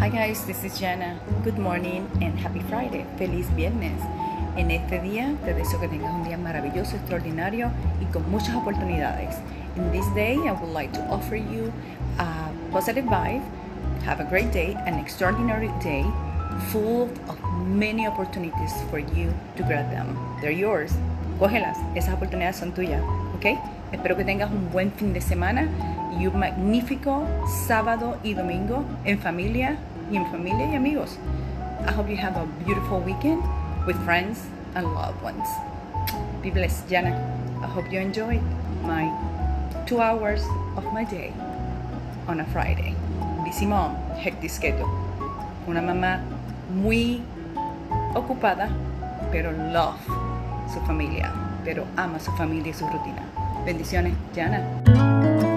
Hi guys, this is Yana. Good morning and happy Friday. Feliz viernes. En este día te deseo que tengas un día maravilloso, extraordinario y con muchas oportunidades. In this day, I would like to offer you a positive vibe. Have a great day, an extraordinary day, full of many opportunities for you to grab them. They're yours. Cógelas, esas oportunidades son tuyas, ¿ok? Espero que tengas un buen fin de semana y un magnífico sábado y domingo en familia y en familia y amigos. I hope you have a beautiful weekend with friends and loved ones. Be blessed, Jana. I hope you enjoyed my two hours of my day on a Friday. Busy mom, hectic schedule. Una mamá muy ocupada, pero love su familia, pero ama su familia y su rutina. Bendiciones, Jana.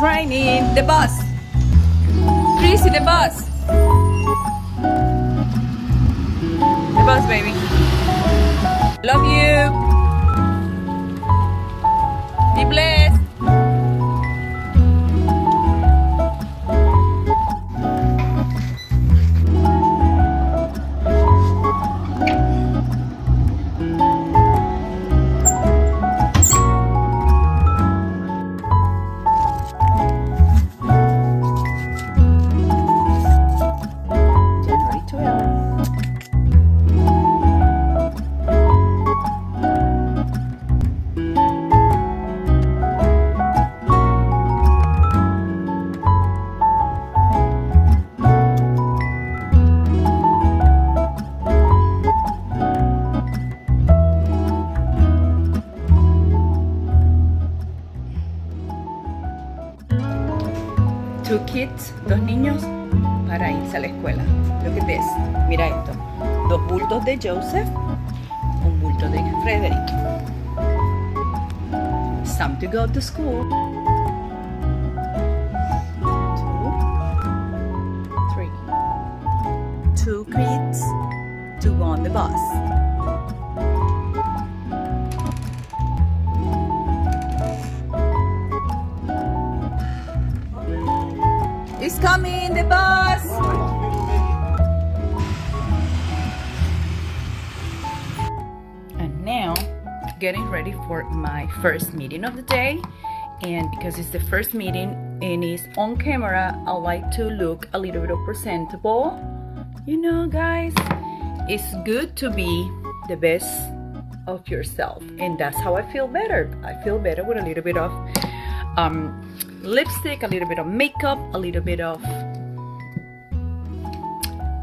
It's raining. The bus. Prissy, the bus. The bus, baby. Love you. Kids, dos niños, para irse a la escuela. Look at this. Mira esto. Dos bultos de Joseph, un bulto de Frederick. Time to go to school. Two, three. Two kids to go on the bus. Coming, the bus! And now, getting ready for my first meeting of the day. And because it's the first meeting and it's on camera, I like to look a little bit presentable. You know, guys, it's good to be the best of yourself. And that's how I feel better. I feel better with a little bit of um, lipstick, a little bit of makeup, a little bit of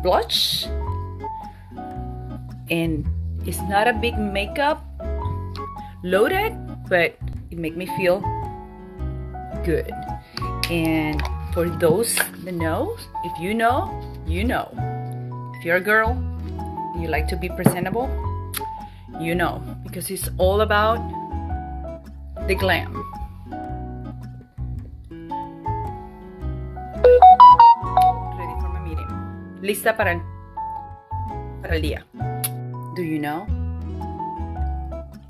blush. And it's not a big makeup loaded, but it make me feel good. And for those that know, if you know, you know. If you're a girl, you like to be presentable, you know, because it's all about the glam. Lista para el, para el día. Do you know?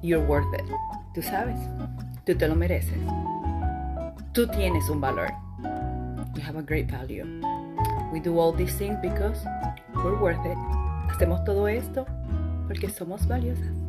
You're worth it. Tú sabes. Tú te lo mereces. Tú tienes un valor. You have a great value. We do all these things because we're worth it. Hacemos todo esto porque somos valiosas.